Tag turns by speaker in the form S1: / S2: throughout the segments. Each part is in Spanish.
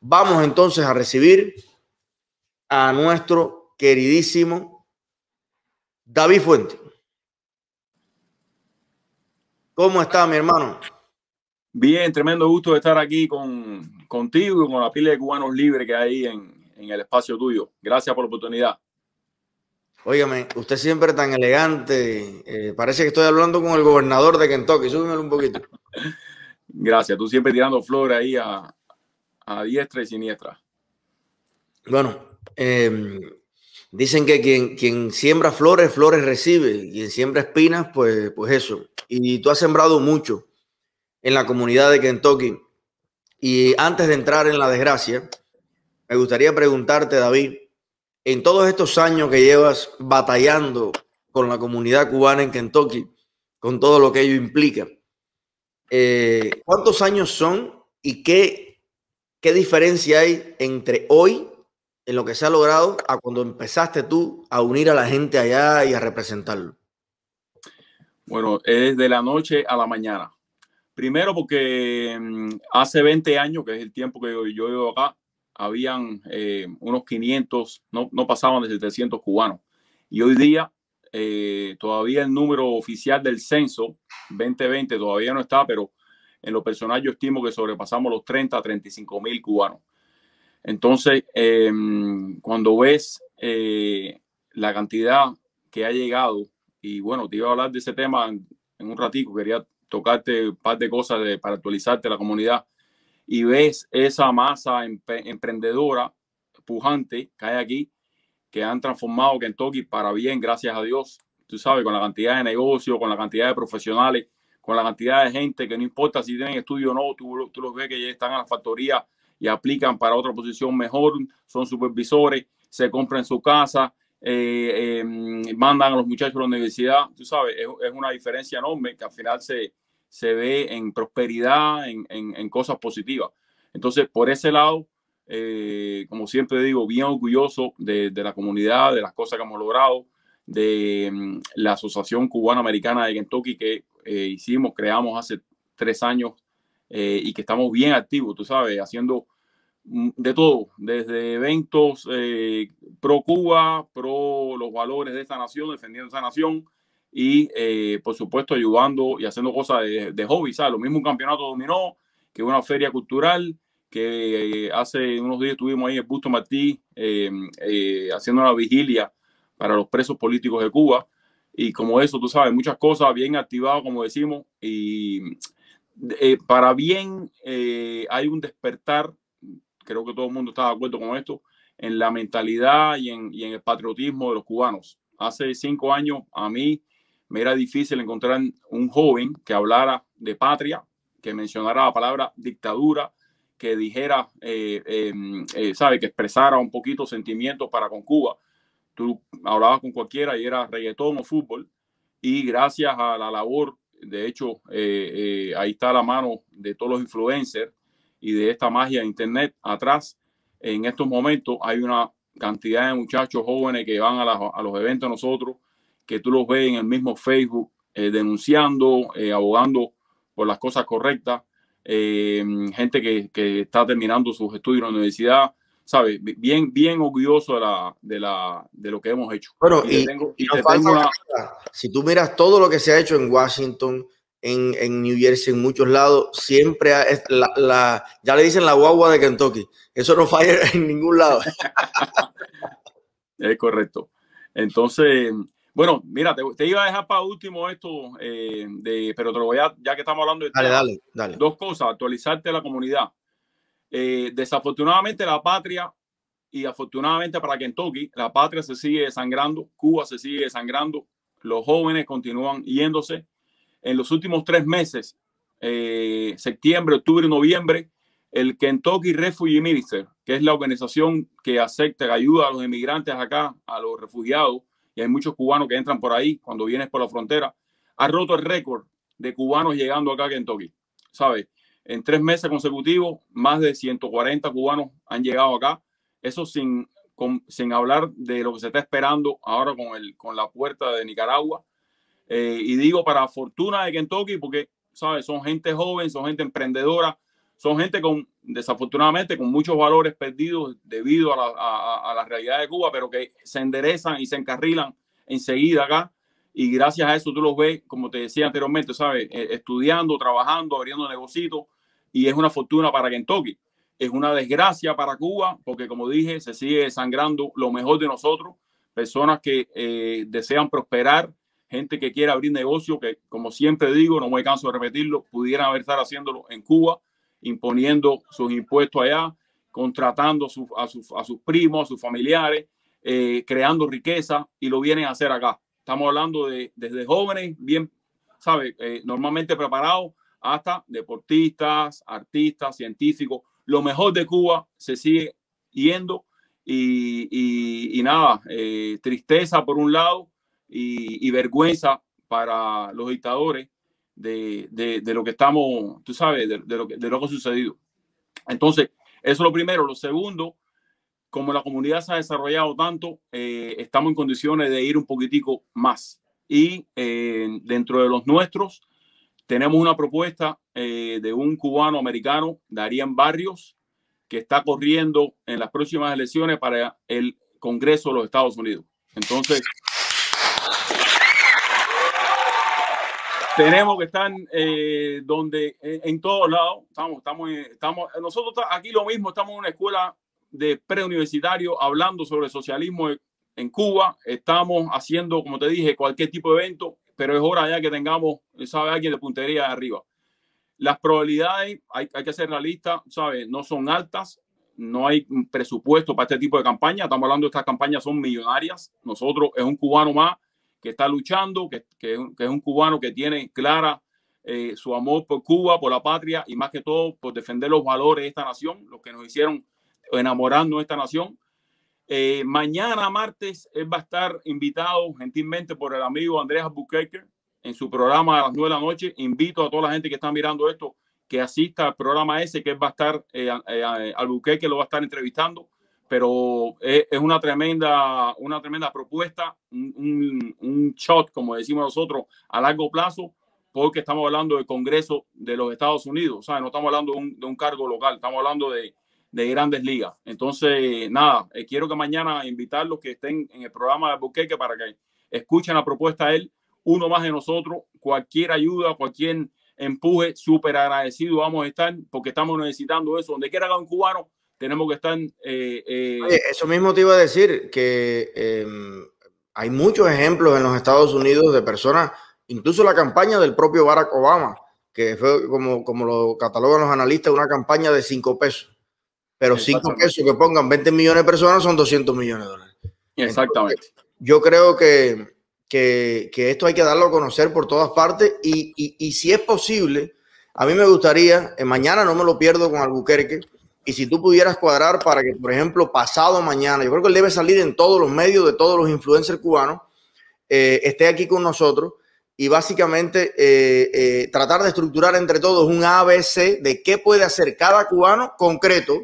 S1: Vamos entonces a recibir a nuestro queridísimo David Fuente. ¿Cómo está, mi hermano?
S2: Bien, tremendo gusto de estar aquí con, contigo y con la pila de cubanos libres que hay en, en el espacio tuyo. Gracias por la oportunidad.
S1: Óigame, usted siempre tan elegante. Eh, parece que estoy hablando con el gobernador de Kentucky. Súbemelo un poquito.
S2: Gracias. Tú siempre tirando flores ahí a, a diestra y siniestra.
S1: Bueno, eh, dicen que quien, quien siembra flores, flores recibe. Quien siembra espinas, pues, pues eso. Y tú has sembrado mucho en la comunidad de Kentucky. Y antes de entrar en la desgracia, me gustaría preguntarte, David, en todos estos años que llevas batallando con la comunidad cubana en Kentucky, con todo lo que ello implica, eh, ¿cuántos años son y qué, qué diferencia hay entre hoy en lo que se ha logrado a cuando empezaste tú a unir a la gente allá y a representarlo?
S2: Bueno, es de la noche a la mañana. Primero porque mm, hace 20 años, que es el tiempo que yo, yo vivo acá, habían eh, unos 500, no, no, pasaban de 700 cubanos. Y hoy día eh, todavía el número oficial del censo 2020 todavía no está, pero en lo personal yo estimo que sobrepasamos los 30 a 35 mil cubanos. Entonces, eh, cuando ves eh, la cantidad que ha llegado, y bueno, te iba a hablar de ese tema en, un ratico, quería tocarte un par de cosas para actualizarte la comunidad y ves esa masa emprendedora, pujante que hay aquí, que han transformado Kentucky para bien, gracias a Dios. Tú sabes, con la cantidad de negocios, con la cantidad de profesionales, con la cantidad de gente que no importa si tienen estudio o no, tú, tú los ves que ya están en la factoría y aplican para otra posición mejor, son supervisores, se compran su casa, eh, eh, mandan a los muchachos a la universidad. Tú sabes, es, una diferencia enorme que al final se, se ve en prosperidad, en, en, cosas positivas. Entonces, por ese lado, eh, como siempre digo, bien orgulloso de, de, la comunidad, de las cosas que hemos logrado, de um, la Asociación Cubana Americana de Kentucky que eh, hicimos, creamos hace tres años eh, y que estamos bien activos, tú sabes, haciendo de todo, desde eventos eh, pro Cuba, pro los valores de esta nación, defendiendo esa nación, y eh, por supuesto ayudando y haciendo cosas de, de, hobby, ¿sabes? Lo mismo un campeonato dominó que una feria cultural, que eh, hace unos días estuvimos ahí en Busto Martí eh, eh, haciendo una vigilia para los presos políticos de Cuba. Y como eso, tú sabes, muchas cosas bien activadas, como decimos, y eh, para bien eh, hay un despertar, creo que todo el mundo está de acuerdo con esto, en la mentalidad y en, y en el patriotismo de los cubanos. Hace cinco años a mí me era difícil encontrar un joven que hablara de patria, que mencionara la palabra dictadura, que dijera, eh, eh, eh, sabe, que expresara un poquito sentimientos para con Cuba. Tú hablabas con cualquiera y era reggaetón o fútbol. Y gracias a la labor, de hecho, eh, ahí está la mano de todos los influencers y de esta magia de Internet atrás. En estos momentos hay una cantidad de muchachos jóvenes que van a, la, a los eventos de nosotros que tú los ves en el mismo Facebook eh, denunciando, eh, abogando por las cosas correctas, eh, gente que, que, está terminando sus estudios en la universidad, ¿sabes? Bien, bien orgulloso de, la, de, la, de lo que hemos hecho.
S1: Bueno, y, y, tengo, y no tengo una... si tú miras todo lo que se ha hecho en Washington, en, en New Jersey, en muchos lados, siempre es la, la, ya le dicen la guagua de Kentucky. Eso no falla en ningún lado.
S2: es correcto. Entonces, bueno, mira, te, te, iba a dejar para último esto, eh, de, pero te lo voy a, ya que estamos hablando de
S1: dale, dale, dale.
S2: dos cosas, actualizarte la comunidad. Eh, desafortunadamente la patria y afortunadamente para Kentucky, la patria se sigue desangrando, Cuba se sigue desangrando, los jóvenes continúan yéndose. En los últimos tres meses, eh, septiembre, octubre noviembre, el Kentucky Refugee Minister, que es la organización que acepta, que ayuda a los inmigrantes acá, a los refugiados, y hay muchos cubanos que entran por ahí cuando vienes por la frontera, ha roto el récord de cubanos llegando acá a Kentucky. ¿Sabes? En tres meses consecutivos, más de 140 cubanos han llegado acá. Eso sin, con, sin hablar de lo que se está esperando ahora con, el, con la puerta de Nicaragua. Eh, y digo para fortuna de Kentucky, porque, ¿sabes? Son gente joven, son gente emprendedora, son gente con, desafortunadamente, con muchos valores perdidos debido a la, a, a la realidad de Cuba, pero que se enderezan y se encarrilan enseguida acá y gracias a eso tú los ves, como te decía anteriormente, ¿sabes? Eh, estudiando, trabajando, abriendo negocios y es una fortuna para Kentucky. Es una desgracia para Cuba porque, como dije, se sigue sangrando lo mejor de nosotros, personas que eh, desean prosperar, gente que quiere abrir negocio, que como siempre digo, no me canso de repetirlo, pudieran haber estar haciéndolo en Cuba, imponiendo sus impuestos allá, contratando a, sus, a sus primos, a sus familiares, eh, creando riqueza y lo vienen a hacer acá. Estamos hablando de desde jóvenes, bien, ¿sabe? Eh, normalmente preparados, hasta deportistas, artistas, científicos. Lo mejor de Cuba se sigue yendo y, y, nada, eh, tristeza por un lado y, vergüenza para los dictadores de, de, de, lo que estamos, tú sabes, de, lo que, de lo que ha sucedido. Entonces, eso es lo primero. Lo segundo, como la comunidad se ha desarrollado tanto, eh, estamos en condiciones de ir un poquitico más. Y eh, dentro de los nuestros, tenemos una propuesta eh, de un cubano americano, Darían Barrios, que está corriendo en las próximas elecciones para el Congreso de los Estados Unidos. Entonces, tenemos que estar donde en todos lados estamos, estamos, estamos nosotros aquí lo mismo, estamos en una escuela de preuniversitario hablando sobre socialismo en Cuba. Estamos haciendo, como te dije, cualquier tipo de evento, pero es hora ya que tengamos, sabe, alguien de puntería de arriba. Las probabilidades, hay, hay que ser realistas, ¿sabes? No son altas, no hay presupuesto para este tipo de campaña. Estamos hablando de estas campañas, son millonarias. Nosotros es un cubano más que está luchando, que, que, es un cubano que tiene clara eh, su amor por Cuba, por la patria y más que todo por defender los valores de esta nación, los que nos hicieron enamorando esta nación. Eh, mañana, martes, él va a estar invitado gentilmente por el amigo Andrés Albuquerque en su programa a las nueve de la noche. Invito a toda la gente que está mirando esto que asista al programa ese, que él va a estar, eh, eh, Albuquerque lo va a estar entrevistando, pero es, una, tremenda, una tremenda propuesta, un, un, shot, como decimos nosotros, a largo plazo, porque estamos hablando del Congreso de los Estados Unidos, sea, no estamos hablando de un, de un cargo local, estamos hablando de, de grandes ligas. Entonces, nada, eh, quiero que mañana invitarlos que estén en el programa de Buqueque para que escuchen la propuesta de él. Uno más de nosotros, cualquier ayuda, cualquier empuje, súper agradecido vamos a estar porque estamos necesitando eso. Donde quiera un cubano, tenemos que estar. Eh,
S1: eh, eso mismo te iba a decir, que em, hay muchos ejemplos en los Estados Unidos de personas, incluso la campaña del propio Barack Obama, que fue como, como lo catalogan los analistas, una campaña de cinco pesos pero cinco pesos que pongan 20 millones de personas son 200 millones de dólares.
S2: Exactamente.
S1: yo creo que, que, que, esto hay que darlo a conocer por todas partes y, y, y si es posible, a mí me gustaría, eh, mañana no me lo pierdo con Albuquerque, y si tú pudieras cuadrar para que, por ejemplo, pasado mañana, yo creo que él debe salir en todos los medios de todos los influencers cubanos, eh, esté aquí con nosotros y básicamente eh, eh, tratar de estructurar entre todos un ABC de qué puede hacer cada cubano concreto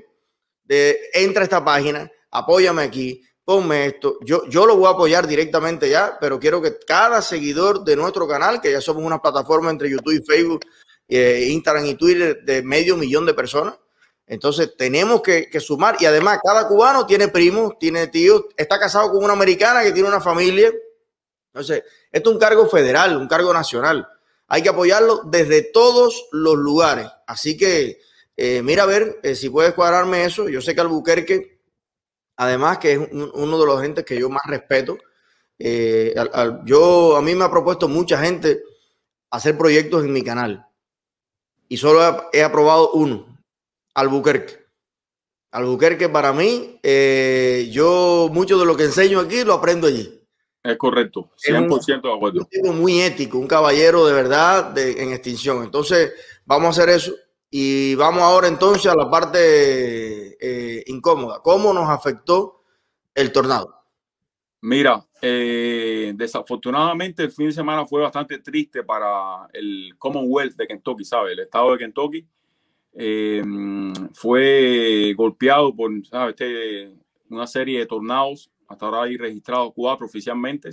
S1: de entra a esta página, apóyame aquí, ponme esto. Yo, yo lo voy a apoyar directamente ya, pero quiero que cada seguidor de nuestro canal, que ya somos una plataforma entre YouTube y Facebook, eh, Instagram y Twitter de medio millón de personas, entonces tenemos que, que, sumar y además cada cubano tiene primos, tiene tíos, está casado con una americana que tiene una familia. Entonces, esto es un cargo federal, un cargo nacional. Hay que apoyarlo desde todos los lugares. Así que eh, mira a ver eh, si puedes cuadrarme eso. Yo sé que Albuquerque, además que es uno de los gentes que yo más respeto, eh, yo a mí me ha propuesto mucha gente hacer proyectos en mi canal y solo he, aprobado uno, Albuquerque. Albuquerque para mí, yo mucho de lo que enseño aquí lo aprendo allí.
S2: Es correcto, 100% de acuerdo.
S1: Un tipo muy ético, un caballero de verdad de, en extinción. Entonces, vamos a hacer eso. Y vamos ahora entonces a la parte eh, incómoda. ¿Cómo nos afectó el tornado?
S2: Mira, eh, desafortunadamente el fin de semana fue bastante triste para el Commonwealth de Kentucky, ¿sabes? El estado de Kentucky eh, fue golpeado por, ¿sabes? Este, una serie de tornados. Hasta ahora hay registrados cuatro oficialmente.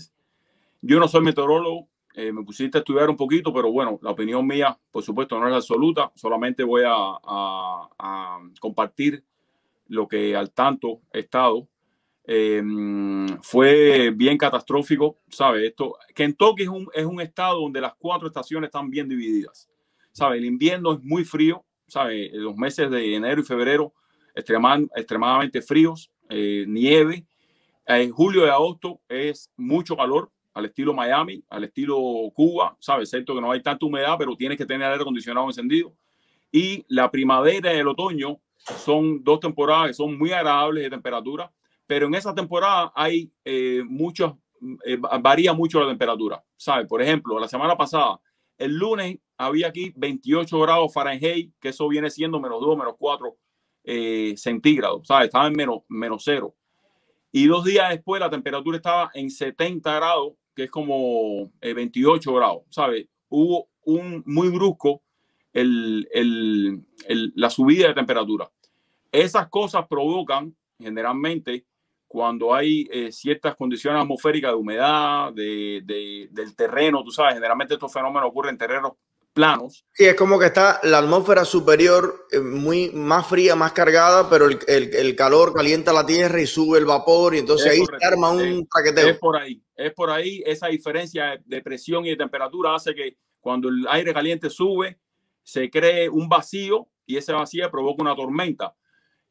S2: Yo no soy meteorólogo, eh, me pusiste a estudiar un poquito, pero bueno, la opinión mía, por supuesto, no es absoluta, solamente voy a, a, compartir lo que al tanto he estado. Em, fue bien catastrófico, ¿sabes? Esto, Kentucky es un, es un estado donde las cuatro estaciones están bien divididas, ¿sabes? El invierno es muy frío, ¿sabes? Los meses de enero y febrero extremadamente fríos, eh, nieve. En julio y agosto es mucho calor, al estilo Miami, al estilo Cuba, ¿sabes? Excepto que no hay tanta humedad, pero tienes que tener aire acondicionado encendido. Y la primavera y el otoño son dos temporadas que son muy agradables de temperatura, pero en esa temporada hay eh, muchos, eh, varía mucho la temperatura, ¿sabes? Por ejemplo, la semana pasada, el lunes había aquí 28 grados Fahrenheit, que eso viene siendo menos 2, menos 4 eh, centígrados, ¿sabes? Estaba en menos, menos cero. Y dos días después la temperatura estaba en 70 grados que es como 28 eh, grados, ¿sabes? Hubo un muy brusco el, el, la subida de temperatura. Esas cosas provocan generalmente cuando hay eh, ciertas condiciones atmosféricas de humedad, de, de, del terreno, tú sabes, generalmente estos fenómenos ocurren en terrenos planos.
S1: Sí, es como que está la atmósfera superior eh, muy más fría, más cargada, pero el, el, el, calor calienta la tierra y sube el vapor y entonces ahí se arma un
S2: paqueteo. Es por ahí, es por ahí, esa diferencia de presión y de temperatura hace que cuando el aire caliente sube, se cree un vacío y ese vacío provoca una tormenta.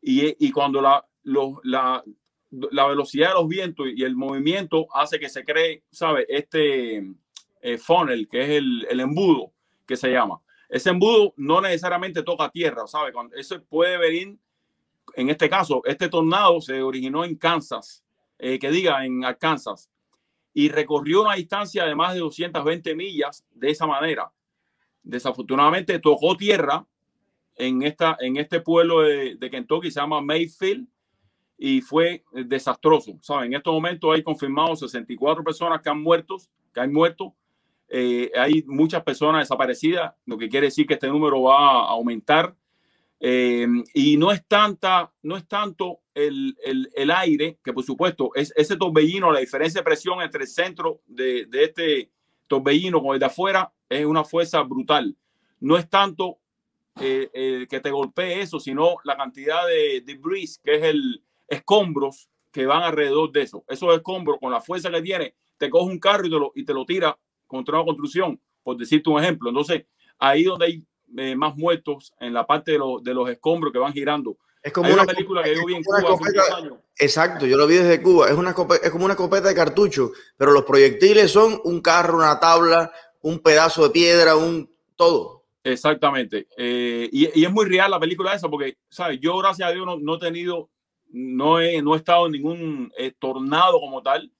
S2: Y, y cuando la, la, la, velocidad de los vientos y el movimiento hace que se cree, ¿sabe? Este eh, funnel, que es el, el embudo que se llama. Ese embudo no necesariamente toca tierra, ¿sabe? Cuando, eso puede venir, en este caso, este tornado se originó en Kansas, eh, que diga, en Arkansas, y recorrió una distancia de más de 220 millas de esa manera. Desafortunadamente tocó tierra en, esta, en este pueblo de, de Kentucky, se llama Mayfield, y fue desastroso. ¿saben? En estos momentos hay confirmados 64 personas que han muerto, que han muerto, eh, hay muchas personas desaparecidas, lo que quiere decir que este número va a aumentar. Eh, y no es, tanta, no es tanto el, el, el, aire, que por supuesto es ese torbellino, la diferencia de presión entre el centro de, de este torbellino con el de afuera es una fuerza brutal. No es tanto eh, que te golpee eso, sino la cantidad de debris, que es el escombros que van alrededor de eso. Esos escombros, con la fuerza que tiene, te coge un carro y te lo, y te lo tira contra una construcción, por decirte un ejemplo. Entonces, ahí donde hay eh, más muertos en la parte de, de, los escombros que van girando.
S1: Es como una, película que yo vi en Cuba hace años. Exacto, yo lo vi desde Cuba. Es, una es como una escopeta de cartucho, pero los proyectiles son un carro, una tabla, un pedazo de piedra, un todo.
S2: Exactamente. Eh, y, y, es muy real la película esa, porque, ¿sabes? Yo, gracias a Dios, no, no he tenido, no he, no he estado en ningún eh, tornado como tal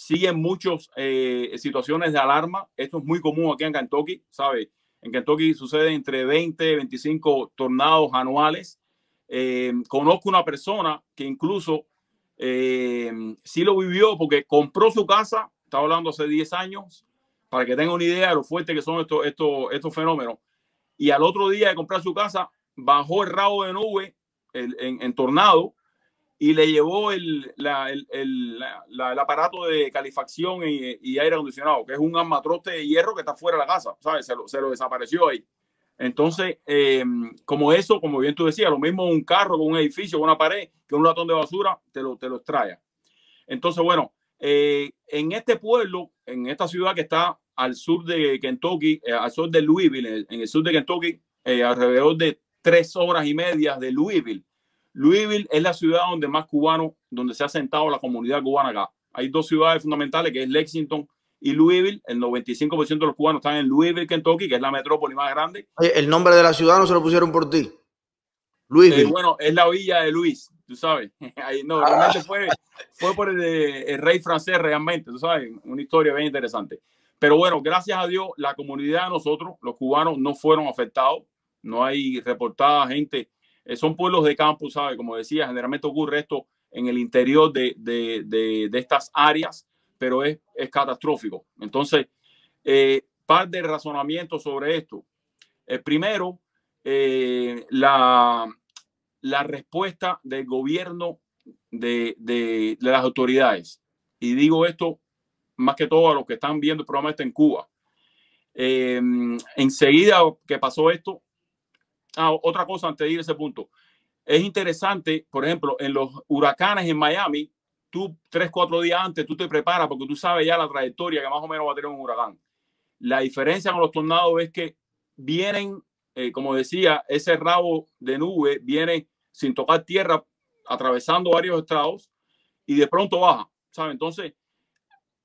S2: siguen muchas eh, situaciones de alarma. Esto es muy común aquí en Kentucky, ¿sabe? En Kentucky sucede entre 20 y 25 tornados anuales. Eh, conozco una persona que incluso eh, sí lo vivió porque compró su casa, estaba hablando hace 10 años, para que tengan una idea de lo fuerte que son estos, estos, estos fenómenos. Y al otro día de comprar su casa, bajó el rabo de nube en, en tornado y le llevó el, la, el, el, el aparato de calefacción y, aire acondicionado, que es un armatroste de hierro que está fuera de la casa, ¿sabes? Se lo, se lo desapareció ahí. Entonces, eh, como eso, como bien tú decías, lo mismo un carro con un edificio, con una pared, que un latón de basura, te lo, te lo extrae. Entonces, bueno, eh, en este pueblo, en esta ciudad que está al sur de Kentucky, eh, al sur de Louisville, en el, sur de Kentucky, alrededor de tres horas y media de Louisville, Louisville es la ciudad donde más cubanos, donde se ha sentado la comunidad cubana acá. Hay dos ciudades fundamentales, que es Lexington y Louisville. El 95% de los cubanos están en Louisville, Kentucky, que es la metrópoli más grande.
S1: el nombre de la ciudad no se lo pusieron por ti.
S2: Louisville. Eh, bueno, es la villa de Luis, tú sabes. Ahí, no, realmente fue, fue por el, el, rey francés, realmente, tú sabes. Una historia bien interesante. Pero bueno, gracias a Dios, la comunidad de nosotros, los cubanos, no fueron afectados. No hay reportada gente eh, son pueblos de campo, ¿sabe? Como decía, generalmente ocurre esto en el interior de, de, de, de estas áreas, pero es, es catastrófico. Entonces, eh, par de razonamientos sobre esto. El eh, primero, eh, la, la respuesta del gobierno de, de, las autoridades. Y digo esto más que todo a los que están viendo el programa este en Cuba. Eh, enseguida que pasó esto, ah, otra cosa antes de ir a ese punto, es interesante, por ejemplo, en los huracanes en Miami, tú tres, cuatro días antes, tú te preparas porque tú sabes ya la trayectoria que más o menos va a tener un huracán. La diferencia con los tornados es que vienen, eh, como decía, ese rabo de nube viene sin tocar tierra, atravesando varios estados y de pronto baja, ¿sabes? Entonces,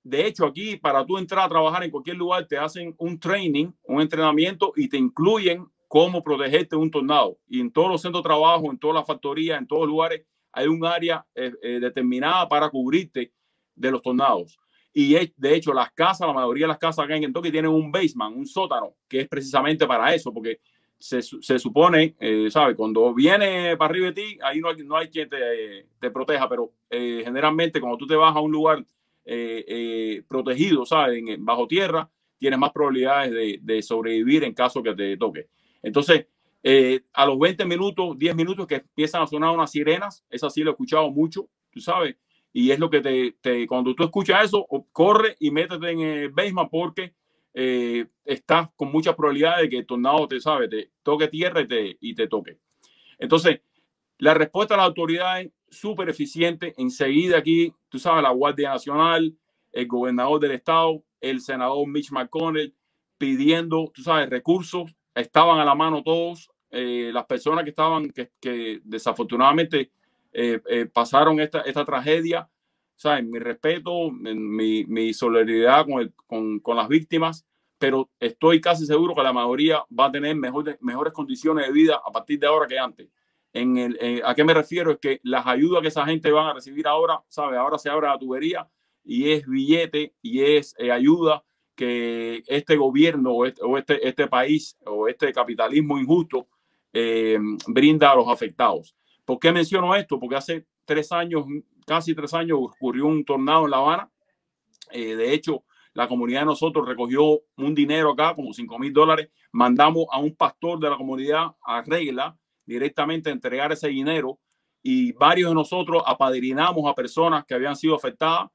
S2: de hecho, aquí para tú entrar a trabajar en cualquier lugar te hacen un training, un entrenamiento y te incluyen cómo protegerte un tornado. Y en todos los centros de trabajo, en todas las factorías, en todos los lugares, hay un área eh, eh, determinada para cubrirte de los tornados. Y de hecho, las casas, la mayoría de las casas acá en Kentucky tienen un basement, un sótano, que es precisamente para eso, porque se, supone, eh, ¿sabes? Cuando viene para arriba de ti, ahí no hay, no quien te, te proteja, pero eh, generalmente cuando tú te vas a un lugar protegido, ¿sabes? bajo tierra, tienes más probabilidades de, de, sobrevivir en caso que te toque. Entonces, eh, a los 20 minutos, 10 minutos que empiezan a sonar unas sirenas, eso sí lo he escuchado mucho, tú sabes, y es lo que te, te cuando tú escuchas eso, corre y métete en el basement porque eh, estás con mucha probabilidad de que el tornado te sabe, te toque tierra y te, y te toque. Entonces, la respuesta de las autoridades súper eficiente. Enseguida aquí, tú sabes, la Guardia Nacional, el gobernador del estado, el senador Mitch McConnell, pidiendo, tú sabes, recursos. Estaban a la mano todos. Eh, las personas que estaban, que, que desafortunadamente eh, eh, pasaron esta, esta tragedia, ¿sabes? Mi respeto, mi, mi solidaridad con, el, con, con, las víctimas, pero estoy casi seguro que la mayoría va a tener mejor, mejores condiciones de vida a partir de ahora que antes. En el, en, ¿A qué me refiero? Es que las ayudas que esa gente van a recibir ahora, ¿sabe? Ahora se abre la tubería y es billete y es eh, ayuda que este gobierno o este, o este, este, país o este capitalismo injusto eh, brinda a los afectados. ¿Por qué menciono esto? Porque hace tres años, casi tres años, ocurrió un tornado en La Habana. Eh, de hecho, la comunidad de nosotros recogió un dinero acá, como cinco mil dólares. Mandamos a un pastor de la comunidad a regla directamente entregar ese dinero y varios de nosotros apadrinamos a personas que habían sido afectadas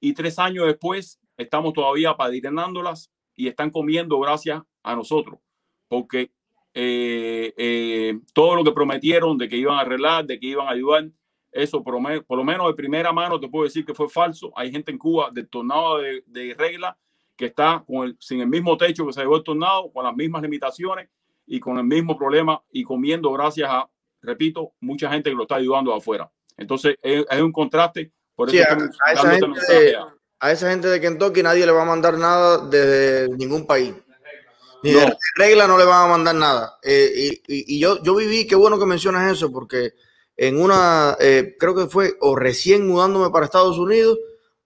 S2: y tres años después estamos todavía apadrinándolas y están comiendo gracias a nosotros, porque eh, eh, todo lo que prometieron de que iban a arreglar, de que iban a ayudar, eso por, por, lo menos de primera mano te puedo decir que fue falso. Hay gente en Cuba del tornado de, de regla que está con el, sin el mismo techo que se llevó el tornado, con las mismas limitaciones y con el mismo problema y comiendo gracias a, repito, mucha gente que lo está ayudando afuera. Entonces, es, es un contraste. Por eso
S1: sí, a, a, esa gente a, esa gente de, Kentucky nadie le va a mandar nada desde ningún país. Ni no. de regla no le van a mandar nada. Eh, y, y, y, yo, yo viví, qué bueno que mencionas eso, porque en una, eh, creo que fue o recién mudándome para Estados Unidos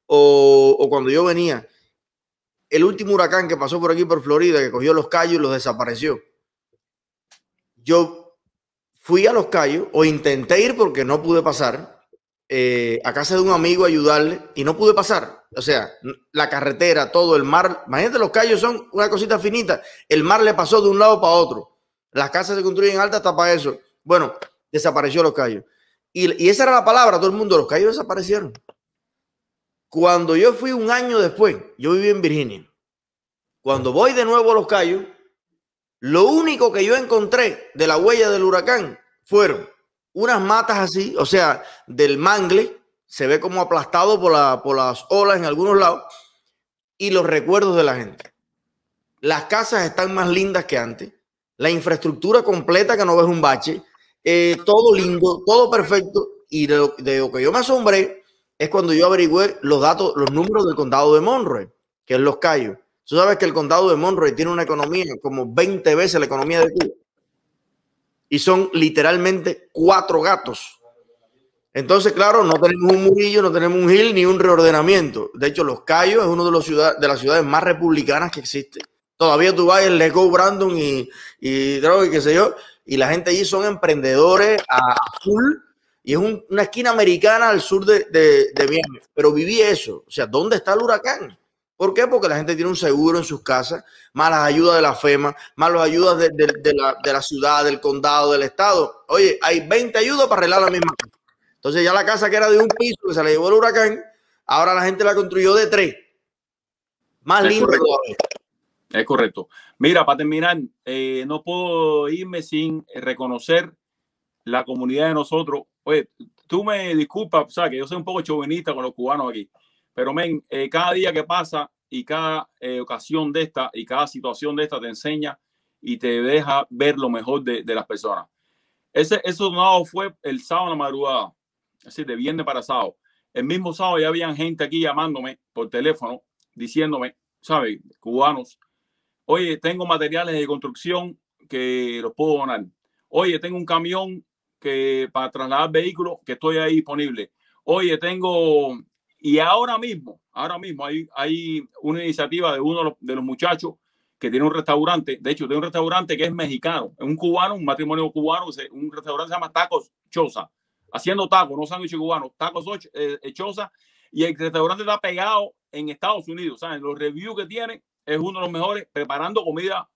S1: o, o cuando yo venía, el último huracán que pasó por aquí, por Florida, que cogió los callos y los desapareció yo fui a Los Cayos o intenté ir porque no pude pasar eh, a casa de un amigo ayudarle y no pude pasar. O sea, la carretera, todo el mar. Imagínate, Los Cayos son una cosita finita. El mar le pasó de un lado para otro. Las casas se construyen altas hasta para eso. Bueno, desapareció Los Cayos. Y, esa era la palabra, todo el mundo, Los Cayos desaparecieron. Cuando yo fui un año después, yo viví en Virginia. Cuando voy de nuevo a Los Cayos, lo único que yo encontré de la huella del huracán fueron unas matas así, o sea, del mangle, se ve como aplastado por, la, por las olas en algunos lados, y los recuerdos de la gente. Las casas están más lindas que antes, la infraestructura completa que no ves un bache, eh, todo lindo, todo perfecto, y de lo, que yo me asombré es cuando yo averigüé los datos, los números del condado de Monroe, que es Los Cayos. Tú sabes que el condado de Monroe tiene una economía como 20 veces la economía de Cuba. Y son literalmente cuatro gatos. Entonces, claro, no tenemos un Murillo, no tenemos un Gil ni un reordenamiento. De hecho, Los Cayos es uno de, los de las ciudades más republicanas que existe. Todavía tú vas en Lego Brandon y, y, y qué sé yo, y la gente allí son emprendedores a y es un, una esquina americana al sur de, de, de Miami. Pero viví eso. O sea, ¿dónde está el huracán? ¿Por qué? Porque la gente tiene un seguro en sus casas, más las ayudas de la FEMA, más las ayudas de, de, de, la, de, la, ciudad, del condado, del estado. Oye, hay 20 ayudas para arreglar la misma casa. Entonces ya la casa que era de un piso, que se le llevó el huracán, ahora la gente la construyó de tres. Más lindo todavía.
S2: Es correcto. Mira, para terminar, eh, no puedo irme sin reconocer la comunidad de nosotros. Oye, tú me disculpas, o sea, que yo soy un poco chauvinista con los cubanos aquí, pero men, eh, cada día que pasa y cada eh, ocasión de esta y cada situación de esta te enseña y te deja ver lo mejor de, las personas. Ese, eso no fue el sábado en la madrugada, es de viernes para sábado. El mismo sábado ya habían gente aquí llamándome por teléfono, diciéndome, ¿sabes? Cubanos, Oye, tengo materiales de construcción que los puedo donar. Oye, tengo un camión que para trasladar vehículos que estoy ahí disponible. Oye, tengo y ahora mismo, ahora mismo hay, hay una iniciativa de uno de los muchachos que tiene un restaurante. De hecho, tiene un restaurante que es mexicano, es un cubano, un matrimonio cubano, un restaurante se llama Tacos Choza, haciendo tacos, no sándwiches cubanos, tacos eh, Choza. Y el restaurante está pegado en Estados Unidos. ¿saben? Los reviews que tiene es uno de los mejores preparando comida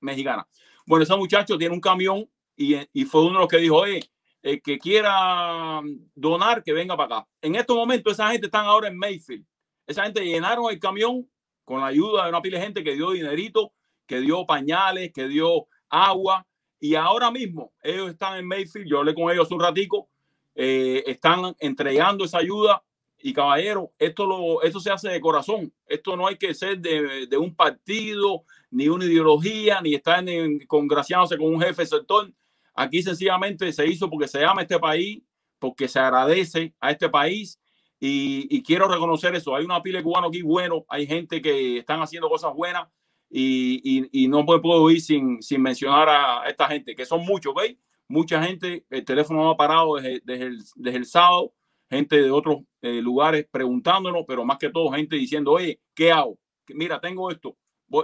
S2: mexicana. Bueno, ese muchacho tiene un camión y, y fue uno de los que dijo, oye, el que quiera donar, que venga para acá. En estos momentos, esa gente están ahora en Mayfield. Esa gente llenaron el camión con la ayuda de una pila de gente que dio dinerito, que dio pañales, que dio agua. Y ahora mismo ellos están en Mayfield. Yo hablé con ellos un ratico. Eh, están entregando esa ayuda y caballero, esto, lo, esto se hace de corazón. Esto no hay que ser de, de un partido, ni una ideología, ni estar congraciándose con un jefe sector. Aquí sencillamente se hizo porque se ama este país, porque se agradece a este país y, y quiero reconocer eso. Hay una pila de cubanos aquí bueno, hay gente que están haciendo cosas buenas y, y, y no puedo ir sin, sin mencionar a esta gente, que son muchos, ¿veis? Mucha gente, el teléfono no ha parado desde, desde, el, desde el sábado gente de otros eh, lugares preguntándonos, pero más que todo gente diciendo, oye, ¿qué hago? Mira, tengo esto,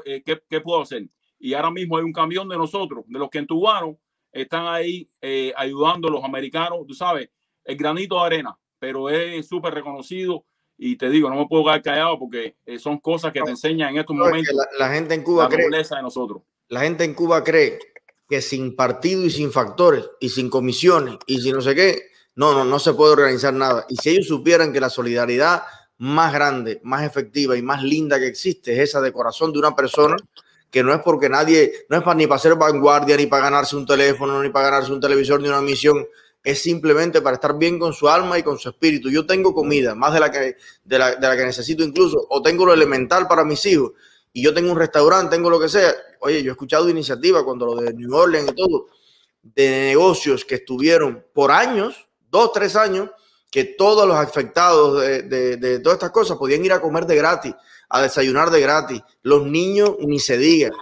S2: eh, ¿qué, ¿qué, puedo hacer? Y ahora mismo hay un camión de nosotros, de los que entubaron, están ahí eh, ayudando a los americanos, tú sabes, el granito de arena, pero es súper reconocido y te digo, no me puedo quedar callado porque son cosas que te enseñan en estos momentos.
S1: La, la, gente en Cuba cree,
S2: de nosotros.
S1: La gente en Cuba cree que sin partido y sin factores y sin comisiones y sin no sé qué, no, no, no se puede organizar nada. Y si ellos supieran que la solidaridad más grande, más efectiva y más linda que existe es esa de corazón de una persona que no es porque nadie, no es para, ni para ser vanguardia, ni para ganarse un teléfono, ni para ganarse un televisor, ni una misión, es simplemente para estar bien con su alma y con su espíritu. Yo tengo comida, más de la que, de la, de la que necesito incluso, o tengo lo elemental para mis hijos, y yo tengo un restaurante, tengo lo que sea. Oye, yo he escuchado iniciativas cuando lo de New Orleans y todo, de negocios que estuvieron por años dos, tres años, que todos los afectados de, todas estas cosas podían ir a comer de gratis, a desayunar de gratis. Los niños ni se digan.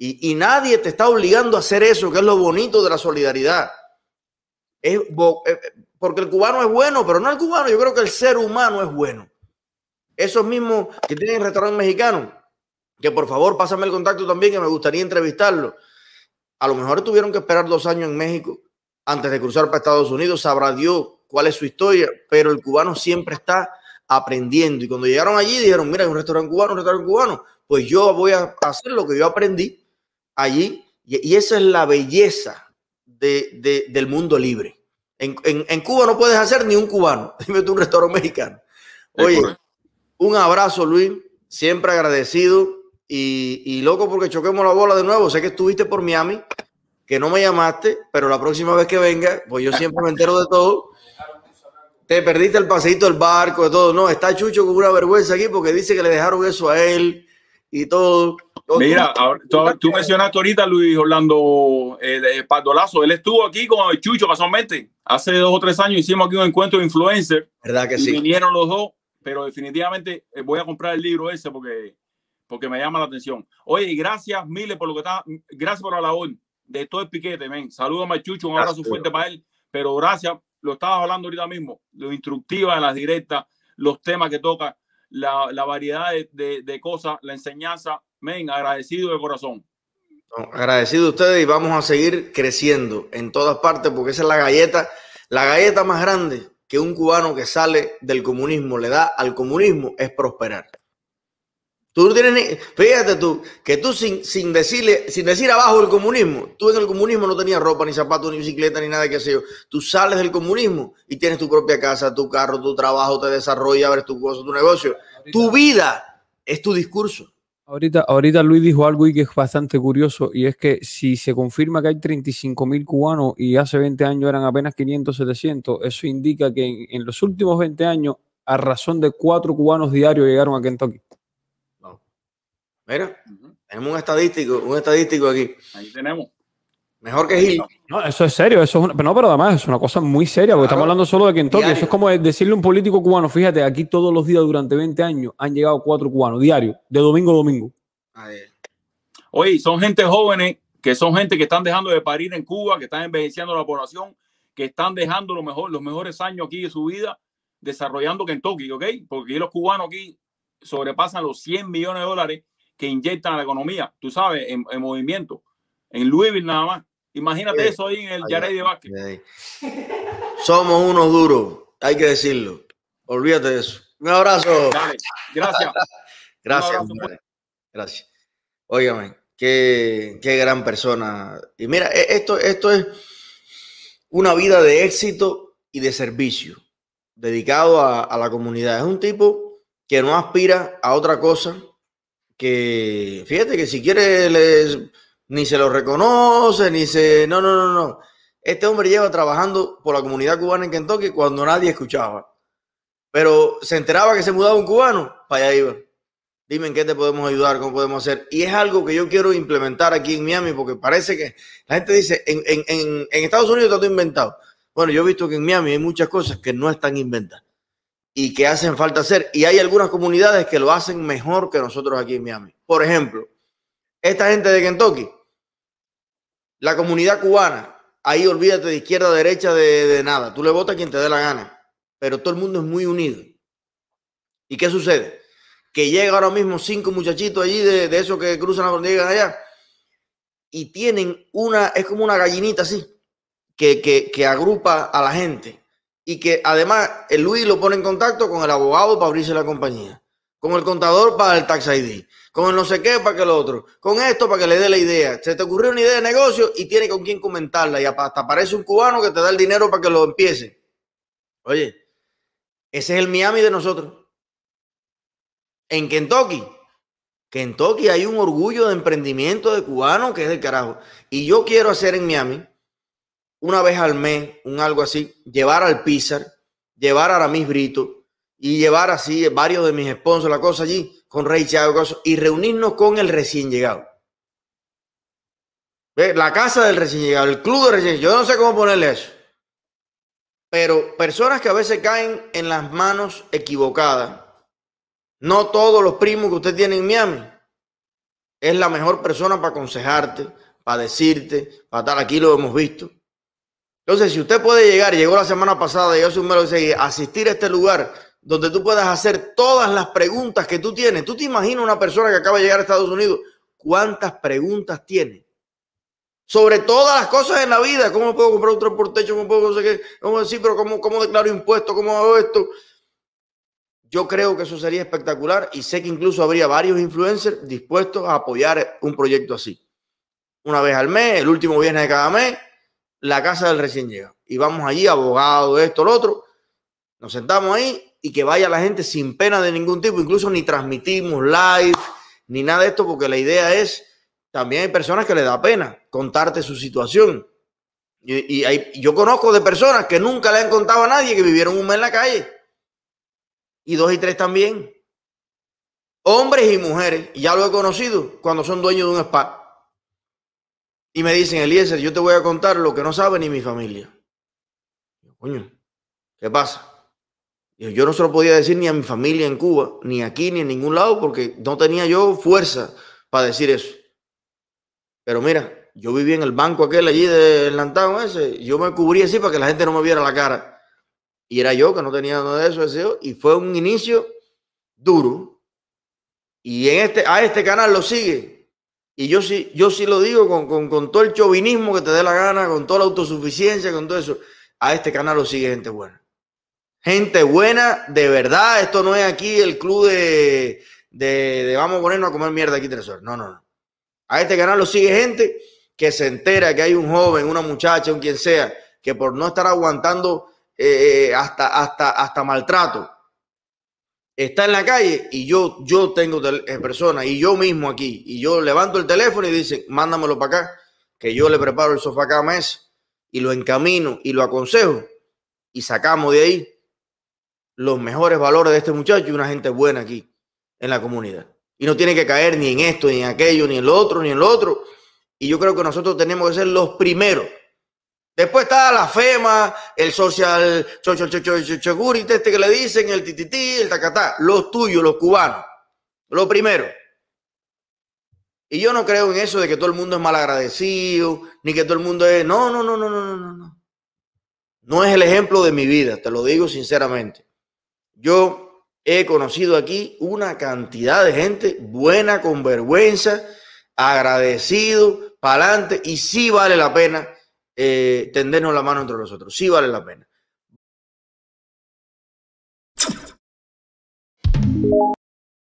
S1: Y, nadie te está obligando a hacer eso, que es lo bonito de la solidaridad. Es, eh, porque el cubano es bueno, pero no el cubano, yo creo que el ser humano es bueno. Esos mismos que tienen el restaurante mexicano, que por favor pásame el contacto también, que me gustaría entrevistarlo. A lo mejor tuvieron que esperar dos años en México antes de cruzar para Estados Unidos, sabrá Dios cuál es su historia, pero el cubano siempre está aprendiendo. Y cuando llegaron allí dijeron, mira, hay un restaurante cubano, un restaurante cubano, pues yo voy a hacer lo que yo aprendí allí. Y, esa es la belleza de, del mundo libre. En, en, Cuba no puedes hacer ni un cubano, dime tú un restaurante mexicano. Oye, un abrazo, Luis, siempre agradecido y, y loco porque choquemos la bola de nuevo. Sé que estuviste por Miami que no me llamaste, pero la próxima vez que venga, pues yo siempre me entero de todo. Te perdiste el paseito del barco, de todo. No, está Chucho con una vergüenza aquí porque dice que le dejaron eso a él y todo.
S2: Mira, tú, mencionaste ahorita Luis Orlando el, Pardolazo. Él estuvo aquí con el Chucho casualmente. Hace dos o tres años hicimos aquí un encuentro de influencer.
S1: ¿Verdad que y sí?
S2: Vinieron los dos, pero definitivamente eh, voy a comprar el libro ese porque, porque me llama la atención. Oye, gracias miles por lo que está. Gracias por la labor de todo el piquete, men. Saludos a Machucho, un abrazo fuerte para él. Pero gracias, lo estaba hablando ahorita mismo, lo instructiva de las directas, los temas que toca, la, la variedad de, de, cosas, la enseñanza. Men, agradecido de corazón.
S1: agradecido a ustedes y vamos a seguir creciendo en todas partes porque esa es la galleta, la galleta más grande que un cubano que sale del comunismo le da al comunismo es prosperar. Tú no tienes fíjate tú, que tú sin, sin decirle, sin decir abajo el comunismo, tú en el comunismo no tenías ropa, ni zapatos, ni bicicleta, ni nada que sea. Tú sales del comunismo y tienes tu propia casa, tu carro, tu trabajo, te desarrollas, abres tu cosa, tu negocio. Tu vida es tu discurso.
S3: Ahorita, ahorita Luis dijo algo y que es bastante curioso y es que si se confirma que hay 35 mil cubanos y hace 20 años eran apenas 500, 700, eso indica que en, en los últimos 20 años a razón de cuatro cubanos diarios llegaron a Kentucky.
S1: Mira, tenemos un estadístico, un estadístico aquí.
S2: Ahí tenemos.
S1: Mejor que Gil.
S3: No, eso es serio, eso es una, no, pero además es una cosa muy seria, porque estamos hablando solo de Kentucky. Eso es como decirle a un político cubano, fíjate, aquí todos los días durante 20 años han llegado cuatro cubanos diarios, de domingo a domingo.
S2: Oye, son gente jóvenes, que son gente que están dejando de parir en Cuba, que están envejeciendo la población, que están dejando lo mejor, los mejores años aquí de su vida desarrollando Kentucky, ¿ok? Porque los cubanos aquí sobrepasan los 100 millones de dólares que inyectan a la economía, tú sabes, en, movimiento. En Louisville nada más. Imagínate eso ahí en el Yaray de Vázquez.
S1: Somos unos duros, hay que decirlo. Olvídate de eso. Un abrazo.
S2: gracias.
S1: gracias. Gracias. Óigame, qué, qué gran persona. Y mira, e, esto, esto es una vida de éxito y de servicio dedicado a, la comunidad. Es un tipo que no aspira a otra cosa que, fíjate que si quiere les, ni se lo reconoce, ni se... No, no, no, no. Este hombre lleva trabajando por la comunidad cubana en Kentucky cuando nadie escuchaba. Pero se enteraba que se mudaba un cubano, para allá iba. Dime en qué te podemos ayudar, cómo podemos hacer. Y es algo que yo quiero implementar aquí en Miami, porque parece que la gente dice, en, en, en, en Estados Unidos está todo inventado. Bueno, yo he visto que en Miami hay muchas cosas que no están inventadas y que hacen falta hacer. Y hay algunas comunidades que lo hacen mejor que nosotros aquí en Miami. Por ejemplo, esta gente de Kentucky, la comunidad cubana, ahí olvídate de izquierda, derecha, de, nada. Tú le votas a quien te dé la gana. Pero todo el mundo es muy unido. ¿Y qué sucede? Que llega ahora mismo cinco muchachitos allí de, de esos que cruzan la frontera allá y tienen una, es como una gallinita así que, agrupa a la gente y que además el Luis lo pone en contacto con el abogado para abrirse la compañía, con el contador para el tax ID, con el no sé qué para que el otro, con esto para que le dé la idea. Se te ocurrió una idea de negocio y tiene con quién comentarla y hasta aparece un cubano que te da el dinero para que lo empiece. Oye, ese es el Miami de nosotros. En Kentucky, Kentucky hay un orgullo de emprendimiento de cubanos que es del carajo. Y yo quiero hacer en Miami una vez al mes, un algo así, llevar al Pizar, llevar a Aramis Brito y llevar así varios de mis sponsors, la cosa allí, con Rey Chávez y reunirnos con el recién llegado. La casa del recién llegado, el club de recién llegado. Yo no sé cómo ponerle eso. Pero personas que a veces caen en las manos equivocadas. No todos los primos que usted tiene en Miami es la mejor persona para aconsejarte, para decirte, para estar aquí lo hemos visto. Entonces, si usted puede llegar, llegó la semana pasada, yo soy un mero asistir a este lugar donde tú puedas hacer todas las preguntas que tú tienes. ¿Tú te imaginas una persona que acaba de llegar a Estados Unidos? ¿Cuántas preguntas tiene? Sobre todas las cosas en la vida. ¿Cómo puedo comprar un transporte? ¿Cómo puedo conseguir? ¿Cómo decir? Pero ¿cómo, cómo declaro impuestos? ¿Cómo hago esto? Yo creo que eso sería espectacular y sé que incluso habría varios influencers dispuestos a apoyar un proyecto así. Una vez al mes, el último viernes de cada mes, la casa del recién llegado. Y vamos allí, abogado, esto, lo otro. Nos sentamos ahí y que vaya la gente sin pena de ningún tipo. Incluso ni transmitimos live, ni nada de esto, porque la idea es, también hay personas que le da pena contarte su situación. Y, yo conozco de personas que nunca le han contado a nadie que vivieron un mes en la calle. Y dos y tres también. Hombres y mujeres, ya lo he conocido cuando son dueños de un spa y me dicen, Eliezer, yo te voy a contar lo que no sabe ni mi familia. Coño, ¿qué pasa? Yo no se lo podía decir ni a mi familia en Cuba, ni aquí, ni en ningún lado, porque no tenía yo fuerza para decir eso. Pero mira, yo vivía en el banco aquel allí del Lantano ese, yo me cubrí así para que la gente no me viera la cara. Y era yo que no tenía nada de eso, y fue un inicio duro. Y en este, a este canal lo sigue y yo sí, yo sí lo digo con, todo el chauvinismo que te dé la gana, con toda la autosuficiencia, con todo eso. A este canal lo sigue gente buena. Gente buena, de verdad. Esto no es aquí el club de, de, vamos a ponernos a comer mierda aquí tres horas. No, no, no. A este canal lo sigue gente que se entera que hay un joven, una muchacha, un quien sea, que por no estar aguantando eh, hasta, hasta, hasta maltrato, está en la calle y yo, yo tengo eh, personas y yo mismo aquí y yo levanto el teléfono y dicen, mándamelo para acá, que yo le preparo el sofá cada mes y lo encamino y lo aconsejo y sacamos de ahí los mejores valores de este muchacho y una gente buena aquí en la comunidad. Y no tiene que caer ni en esto, ni en aquello, ni en lo otro, ni en lo otro. Y yo creo que nosotros tenemos que ser los primeros Después está la FEMA, el social security, este que le dicen, el tititi, el tacatá, los tuyos, los cubanos. Lo primero. Y yo no creo en eso de que todo el mundo es mal agradecido, ni que todo el mundo es. No, no, no, no, no, no, no. No es el ejemplo de mi vida, te lo digo sinceramente. Yo he conocido aquí una cantidad de gente buena, con vergüenza, agradecido, para adelante, y sí vale la pena eh, tendernos la mano entre nosotros. Sí vale la pena.